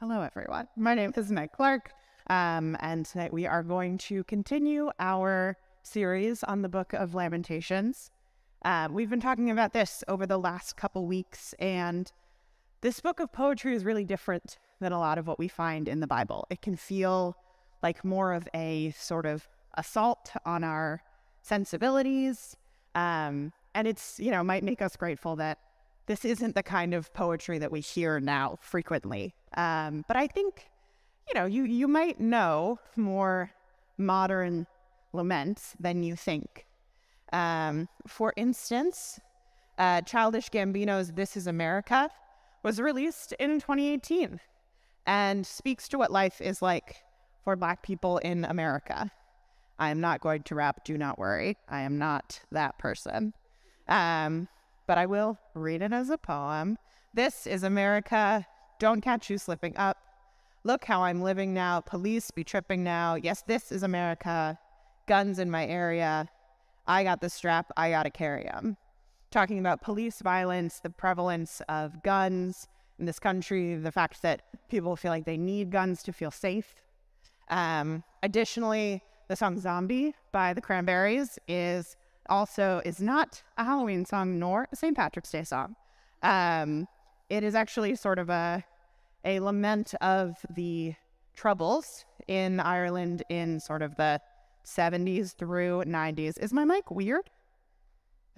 Hello, everyone. My name is Meg Clark, um, and tonight we are going to continue our series on the Book of Lamentations. Um, we've been talking about this over the last couple weeks, and this book of poetry is really different than a lot of what we find in the Bible. It can feel like more of a sort of assault on our sensibilities, um, and it's you know might make us grateful that this isn't the kind of poetry that we hear now frequently. Um, but I think, you know, you, you might know more modern laments than you think. Um, for instance, uh, Childish Gambino's This Is America was released in 2018 and speaks to what life is like for Black people in America. I am not going to rap, do not worry. I am not that person. Um, but I will read it as a poem. This is America. Don't catch you slipping up. Look how I'm living now. Police be tripping now. Yes, this is America. Guns in my area. I got the strap. I got to carry them. Talking about police violence, the prevalence of guns in this country, the fact that people feel like they need guns to feel safe. Um, additionally, the song Zombie by the Cranberries is also is not a Halloween song nor a St. Patrick's Day song. Um, it is actually sort of a a lament of the troubles in Ireland in sort of the 70s through 90s. Is my mic weird?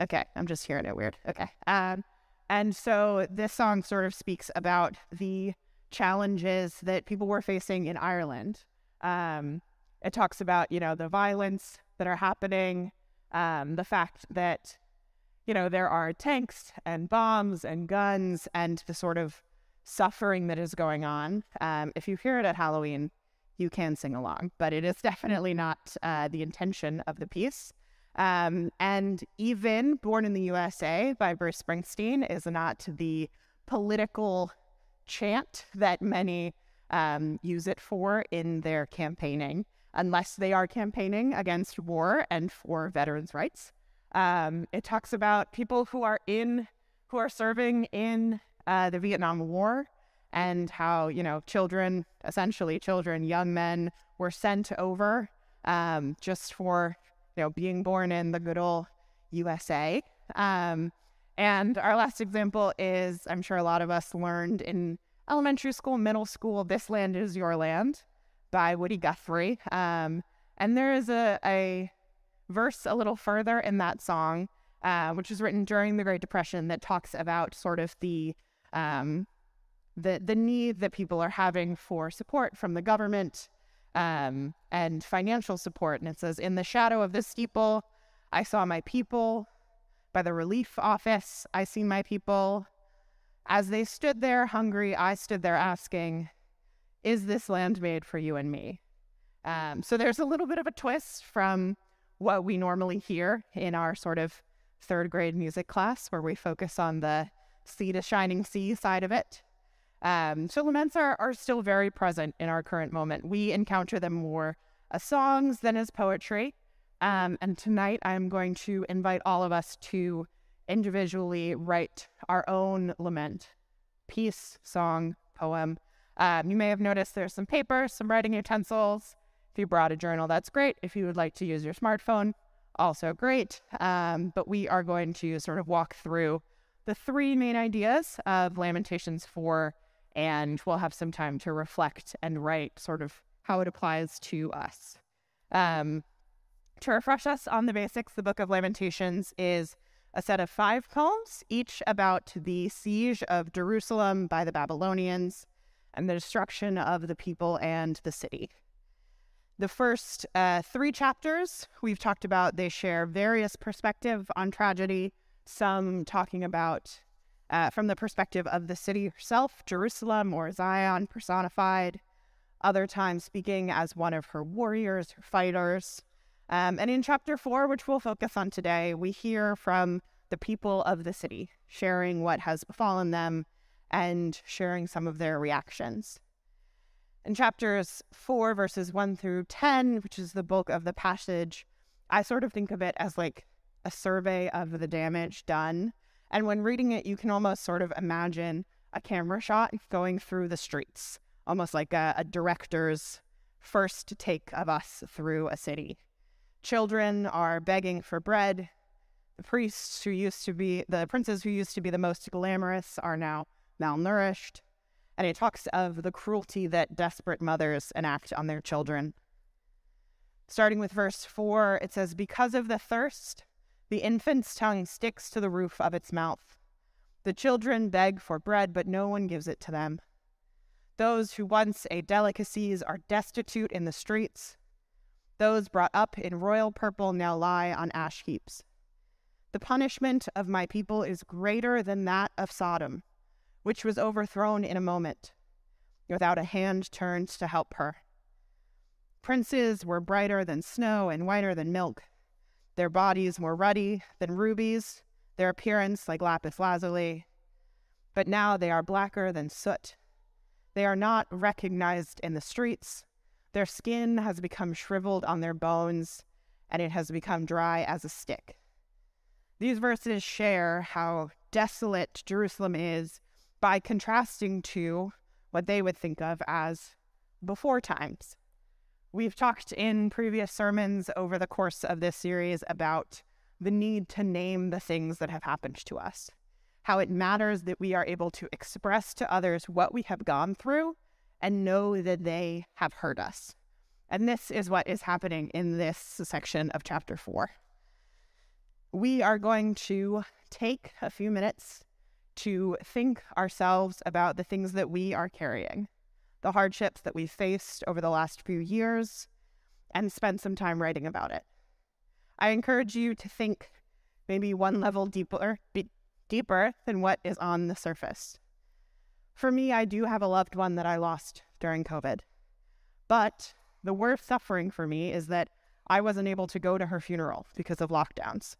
Okay, I'm just hearing it weird. Okay. Um, and so this song sort of speaks about the challenges that people were facing in Ireland. Um, it talks about, you know, the violence that are happening, um, the fact that you know there are tanks and bombs and guns and the sort of suffering that is going on. Um, if you hear it at Halloween, you can sing along, but it is definitely not uh, the intention of the piece. Um, and even Born in the USA by Bruce Springsteen is not the political chant that many um, use it for in their campaigning unless they are campaigning against war and for veterans' rights. Um, it talks about people who are in, who are serving in uh, the Vietnam War and how, you know, children, essentially children, young men were sent over um, just for, you know, being born in the good old USA. Um, and our last example is I'm sure a lot of us learned in elementary school, middle school, This Land is Your Land by Woody Guthrie. Um, and there is a, a verse a little further in that song, uh, which was written during the Great Depression, that talks about sort of the um, the the need that people are having for support from the government um, and financial support. And it says, "In the shadow of the steeple, I saw my people. By the relief office, I see my people. As they stood there hungry, I stood there asking." Is this land made for you and me? Um, so there's a little bit of a twist from what we normally hear in our sort of third grade music class, where we focus on the sea to shining sea side of it. Um, so laments are, are still very present in our current moment. We encounter them more as songs than as poetry. Um, and tonight I'm going to invite all of us to individually write our own lament, piece, song, poem, um, you may have noticed there's some paper, some writing utensils. If you brought a journal, that's great. If you would like to use your smartphone, also great. Um, but we are going to sort of walk through the three main ideas of Lamentations 4, and we'll have some time to reflect and write sort of how it applies to us. Um, to refresh us on the basics, the Book of Lamentations is a set of five poems, each about the siege of Jerusalem by the Babylonians and the destruction of the people and the city. The first uh, three chapters we've talked about, they share various perspective on tragedy, some talking about uh, from the perspective of the city herself, Jerusalem or Zion personified, other times speaking as one of her warriors, her fighters. Um, and in chapter four, which we'll focus on today, we hear from the people of the city, sharing what has befallen them and sharing some of their reactions. In chapters 4, verses 1 through 10, which is the bulk of the passage, I sort of think of it as like a survey of the damage done. And when reading it, you can almost sort of imagine a camera shot going through the streets almost like a, a director's first take of us through a city. Children are begging for bread. The priests who used to be, the princes who used to be the most glamorous are now malnourished. And it talks of the cruelty that desperate mothers enact on their children. Starting with verse 4, it says, Because of the thirst, the infant's tongue sticks to the roof of its mouth. The children beg for bread, but no one gives it to them. Those who once ate delicacies are destitute in the streets. Those brought up in royal purple now lie on ash heaps. The punishment of my people is greater than that of Sodom, which was overthrown in a moment, without a hand turned to help her. Princes were brighter than snow and whiter than milk. Their bodies more ruddy than rubies, their appearance like lapis lazuli. But now they are blacker than soot. They are not recognized in the streets. Their skin has become shriveled on their bones, and it has become dry as a stick. These verses share how desolate Jerusalem is by contrasting to what they would think of as before times. We've talked in previous sermons over the course of this series about the need to name the things that have happened to us how it matters that we are able to express to others what we have gone through and know that they have heard us. And this is what is happening in this section of chapter four. We are going to take a few minutes to think ourselves about the things that we are carrying, the hardships that we've faced over the last few years, and spend some time writing about it. I encourage you to think maybe one level deeper, deeper than what is on the surface. For me, I do have a loved one that I lost during COVID. But the worst suffering for me is that I wasn't able to go to her funeral because of lockdowns.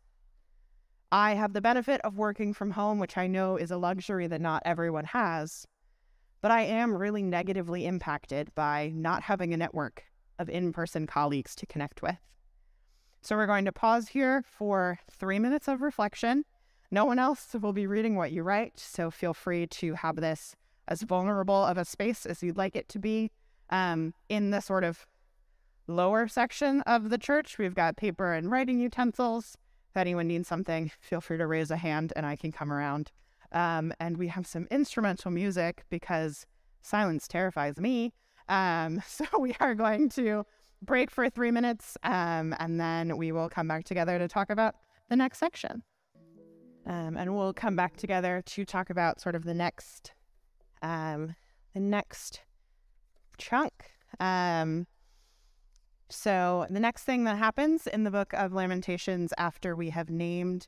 I have the benefit of working from home, which I know is a luxury that not everyone has, but I am really negatively impacted by not having a network of in person colleagues to connect with. So we're going to pause here for three minutes of reflection no one else will be reading what you write, so feel free to have this as vulnerable of a space as you'd like it to be. Um, in the sort of lower section of the church, we've got paper and writing utensils. If anyone needs something, feel free to raise a hand and I can come around. Um, and we have some instrumental music because silence terrifies me. Um, so we are going to break for three minutes um, and then we will come back together to talk about the next section. Um, and we'll come back together to talk about sort of the next, um, the next chunk. So the next thing that happens in the book of Lamentations after we have named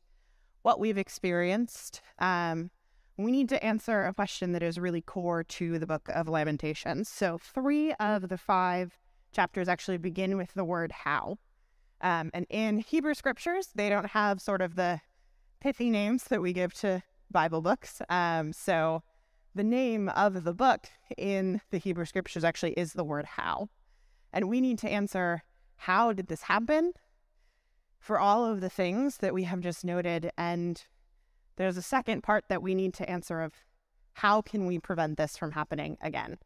what we've experienced, um, we need to answer a question that is really core to the book of Lamentations. So three of the five chapters actually begin with the word how. Um, and in Hebrew scriptures, they don't have sort of the pithy names that we give to Bible books. Um, so the name of the book in the Hebrew scriptures actually is the word how. And we need to answer how did this happen for all of the things that we have just noted. And there's a second part that we need to answer of how can we prevent this from happening again?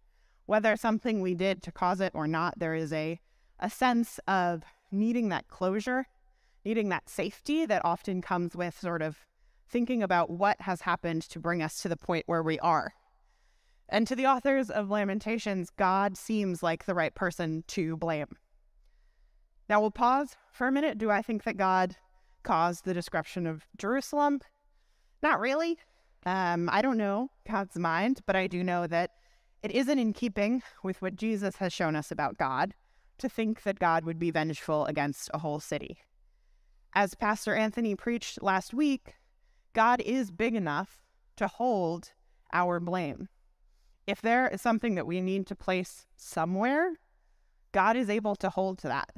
Whether something we did to cause it or not, there is a, a sense of needing that closure needing that safety that often comes with sort of thinking about what has happened to bring us to the point where we are. And to the authors of Lamentations, God seems like the right person to blame. Now we'll pause for a minute. Do I think that God caused the destruction of Jerusalem? Not really. Um, I don't know God's mind, but I do know that it isn't in keeping with what Jesus has shown us about God to think that God would be vengeful against a whole city. As Pastor Anthony preached last week, God is big enough to hold our blame. If there is something that we need to place somewhere, God is able to hold to that.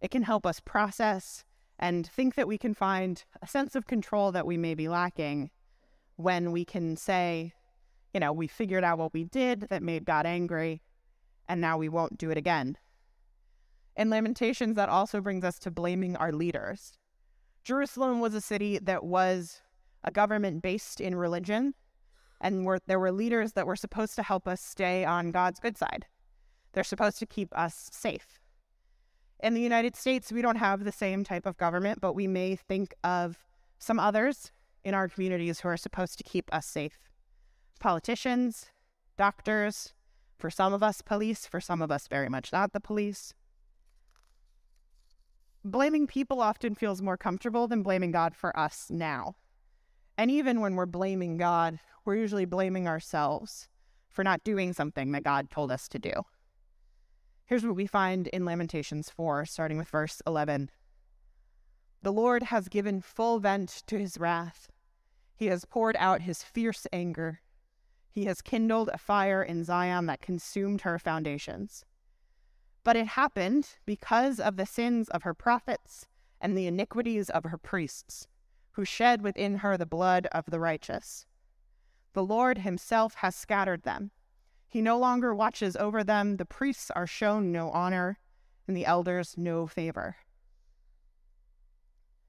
It can help us process and think that we can find a sense of control that we may be lacking when we can say, you know, we figured out what we did that made God angry, and now we won't do it again. In Lamentations, that also brings us to blaming our leaders. Jerusalem was a city that was a government based in religion, and were, there were leaders that were supposed to help us stay on God's good side. They're supposed to keep us safe. In the United States, we don't have the same type of government, but we may think of some others in our communities who are supposed to keep us safe. Politicians, doctors, for some of us, police, for some of us, very much not the police. Blaming people often feels more comfortable than blaming God for us now. And even when we're blaming God, we're usually blaming ourselves for not doing something that God told us to do. Here's what we find in Lamentations 4, starting with verse 11. The Lord has given full vent to his wrath. He has poured out his fierce anger. He has kindled a fire in Zion that consumed her foundations. But it happened because of the sins of her prophets and the iniquities of her priests, who shed within her the blood of the righteous. The Lord himself has scattered them. He no longer watches over them. The priests are shown no honor, and the elders no favor.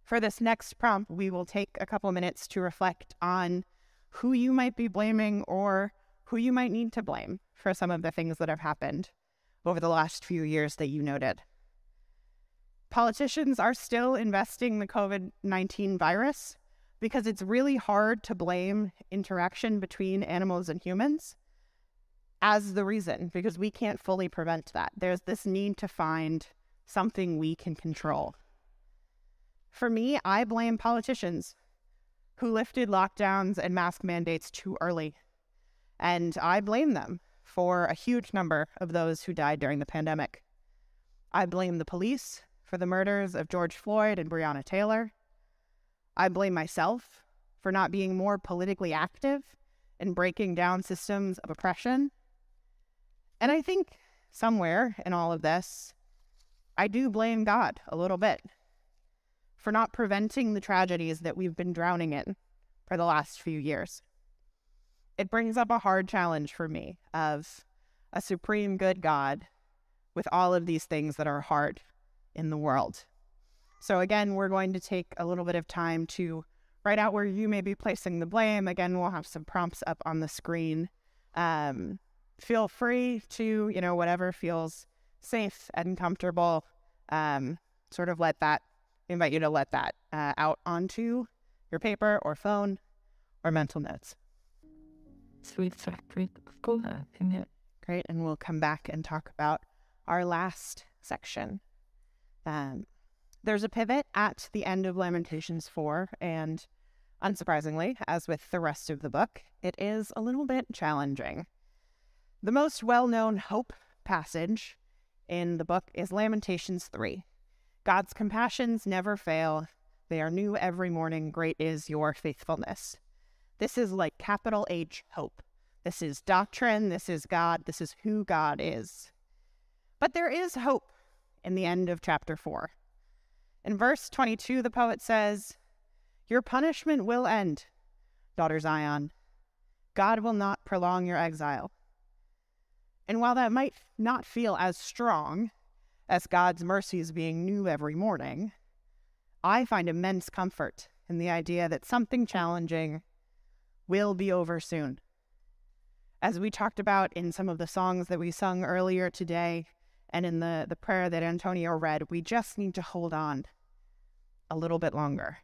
For this next prompt, we will take a couple minutes to reflect on who you might be blaming or who you might need to blame for some of the things that have happened over the last few years that you noted. Politicians are still investing the COVID 19 virus because it's really hard to blame interaction between animals and humans as the reason because we can't fully prevent that. There's this need to find something we can control. For me, I blame politicians who lifted lockdowns and mask mandates too early. And I blame them for a huge number of those who died during the pandemic. I blame the police for the murders of George Floyd and Breonna Taylor. I blame myself for not being more politically active in breaking down systems of oppression and I think somewhere in all of this, I do blame God a little bit for not preventing the tragedies that we've been drowning in for the last few years. It brings up a hard challenge for me of a supreme good God with all of these things that are hard in the world. So, again, we're going to take a little bit of time to write out where you may be placing the blame. Again, we'll have some prompts up on the screen. Um, feel free to, you know, whatever feels safe and comfortable, um, sort of let that, invite you to let that uh, out onto your paper or phone or mental notes. Sweet factory of Great. And we'll come back and talk about our last section. Um, there's a pivot at the end of Lamentations 4, and unsurprisingly, as with the rest of the book, it is a little bit challenging. The most well known hope passage in the book is Lamentations 3. God's compassions never fail. They are new every morning. Great is your faithfulness. This is like capital H hope. This is doctrine. This is God. This is who God is. But there is hope in the end of chapter 4. In verse 22, the poet says, Your punishment will end, daughter Zion. God will not prolong your exile. And while that might not feel as strong as God's mercies being new every morning, I find immense comfort in the idea that something challenging will be over soon. As we talked about in some of the songs that we sung earlier today and in the, the prayer that Antonio read, we just need to hold on a little bit longer.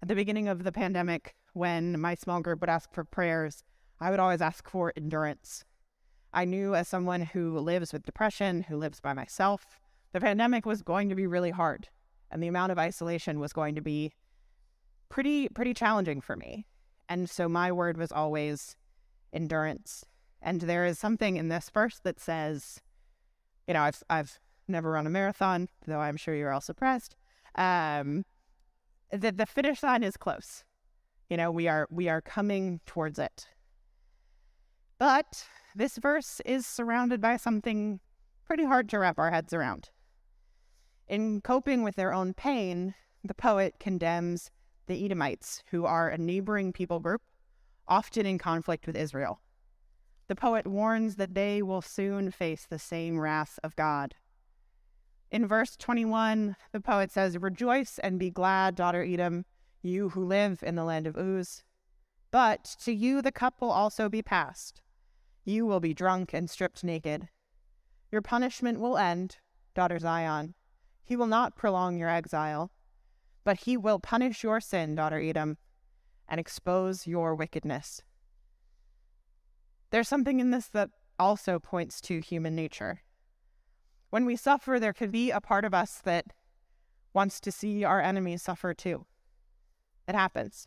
At the beginning of the pandemic, when my small group would ask for prayers, I would always ask for endurance I knew as someone who lives with depression, who lives by myself, the pandemic was going to be really hard and the amount of isolation was going to be pretty pretty challenging for me. And so my word was always endurance. And there is something in this verse that says, you know, I've I've never run a marathon, though I'm sure you're all surprised. Um, that the finish line is close. You know, we are we are coming towards it. But this verse is surrounded by something pretty hard to wrap our heads around. In coping with their own pain, the poet condemns the Edomites, who are a neighboring people group, often in conflict with Israel. The poet warns that they will soon face the same wrath of God. In verse 21, the poet says, Rejoice and be glad, daughter Edom, you who live in the land of Uz. But to you the cup will also be passed. You will be drunk and stripped naked. Your punishment will end, daughter Zion. He will not prolong your exile, but he will punish your sin, daughter Edom, and expose your wickedness. There's something in this that also points to human nature. When we suffer, there could be a part of us that wants to see our enemies suffer too. It happens.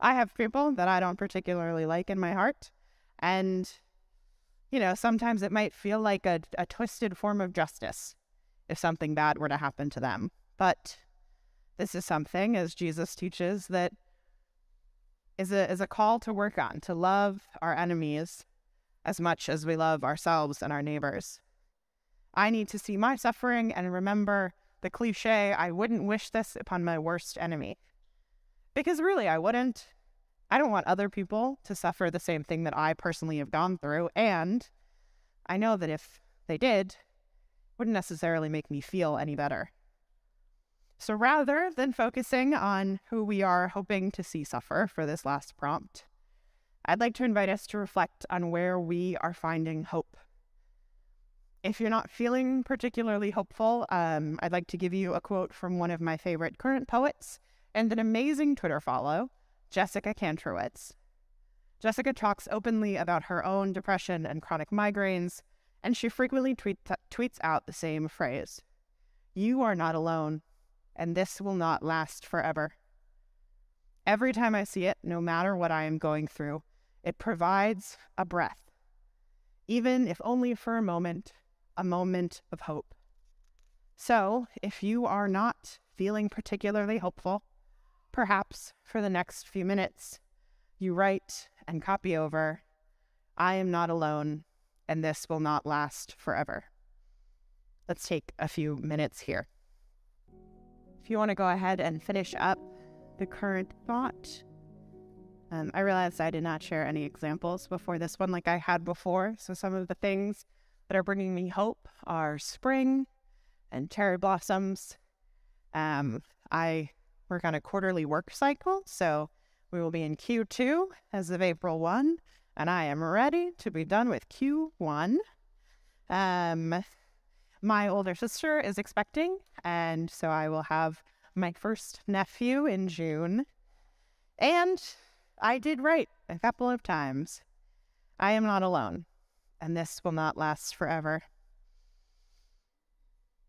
I have people that I don't particularly like in my heart, and you know, sometimes it might feel like a, a twisted form of justice if something bad were to happen to them. But this is something, as Jesus teaches, that is a, is a call to work on, to love our enemies as much as we love ourselves and our neighbors. I need to see my suffering and remember the cliche I wouldn't wish this upon my worst enemy. Because really, I wouldn't. I don't want other people to suffer the same thing that I personally have gone through. And I know that if they did, wouldn't necessarily make me feel any better. So rather than focusing on who we are hoping to see suffer for this last prompt, I'd like to invite us to reflect on where we are finding hope. If you're not feeling particularly hopeful, um, I'd like to give you a quote from one of my favorite current poets and an amazing Twitter follow Jessica Kantrowitz. Jessica talks openly about her own depression and chronic migraines, and she frequently tweet- tweets out the same phrase You are not alone, and this will not last forever. Every time I see it, no matter what I am going through, it provides a breath, even if only for a moment, a moment of hope. So, if you are not feeling particularly hopeful, Perhaps for the next few minutes, you write and copy over, I am not alone, and this will not last forever. Let's take a few minutes here. If you want to go ahead and finish up the current thought, um, I realized I did not share any examples before this one like I had before. So some of the things that are bringing me hope are spring and cherry blossoms. Um, I work on a quarterly work cycle. So we will be in Q2 as of April 1, and I am ready to be done with Q1. Um, my older sister is expecting, and so I will have my first nephew in June. And I did write a couple of times. I am not alone, and this will not last forever.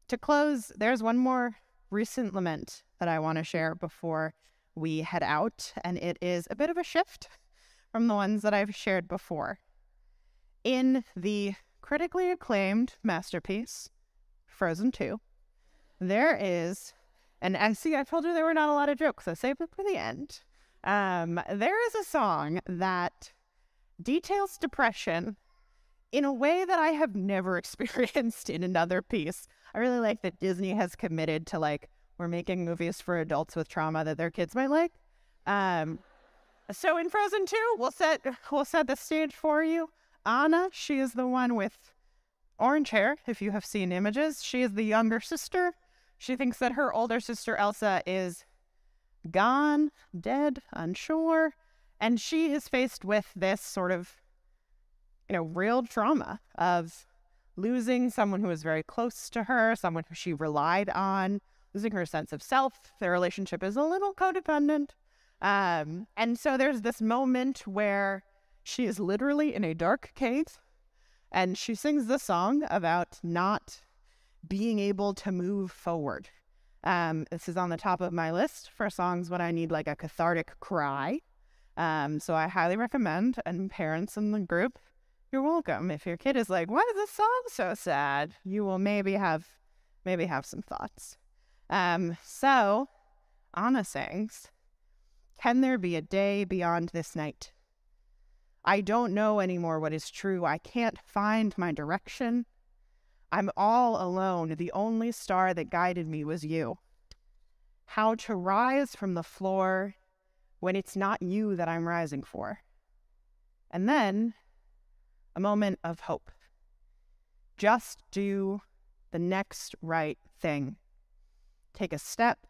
To close, there's one more recent lament that I want to share before we head out, and it is a bit of a shift from the ones that I've shared before. In the critically acclaimed masterpiece, Frozen 2, there is, and, and see, I told you there were not a lot of jokes, so save it for the end. Um, there is a song that details depression in a way that I have never experienced in another piece. I really like that Disney has committed to like we're making movies for adults with trauma that their kids might like. Um, so in Frozen 2, we'll set we'll set the stage for you. Anna, she is the one with orange hair, if you have seen images. She is the younger sister. She thinks that her older sister Elsa is gone, dead, unsure, and she is faced with this sort of you know, real trauma of losing someone who was very close to her, someone who she relied on, losing her sense of self. Their relationship is a little codependent. Um, and so there's this moment where she is literally in a dark cave and she sings the song about not being able to move forward. Um, this is on the top of my list for songs when I need like a cathartic cry. Um, so I highly recommend, and parents in the group, you're welcome. If your kid is like, "Why is this song so sad?" You will maybe have, maybe have some thoughts. Um, so, Anna sings, Can there be a day beyond this night? I don't know anymore what is true. I can't find my direction. I'm all alone. The only star that guided me was you. How to rise from the floor when it's not you that I'm rising for. And then a moment of hope. Just do the next right thing. Take a step,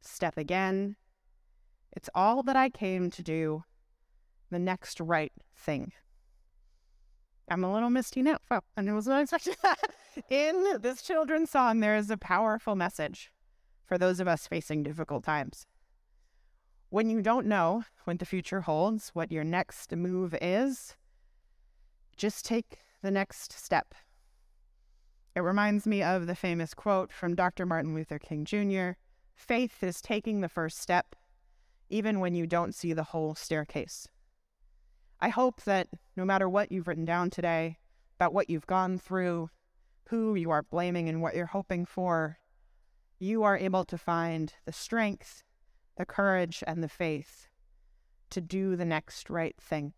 step again. It's all that I came to do. the next right thing. I'm a little misty now. Oh, and it was not expecting that. In this children's song, there is a powerful message for those of us facing difficult times. When you don't know what the future holds, what your next move is, just take the next step. It reminds me of the famous quote from Dr. Martin Luther King Jr. Faith is taking the first step, even when you don't see the whole staircase. I hope that no matter what you've written down today, about what you've gone through, who you are blaming, and what you're hoping for, you are able to find the strength, the courage, and the faith to do the next right thing.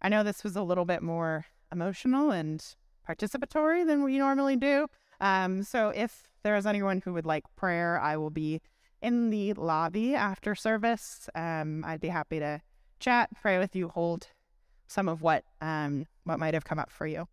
I know this was a little bit more emotional and participatory than we normally do. Um, so if there is anyone who would like prayer, I will be in the lobby after service. Um, I'd be happy to chat, pray with you, hold some of what um, what might have come up for you.